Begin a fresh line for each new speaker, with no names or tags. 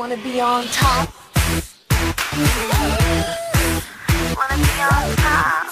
wanna be on top. Wanna be on top.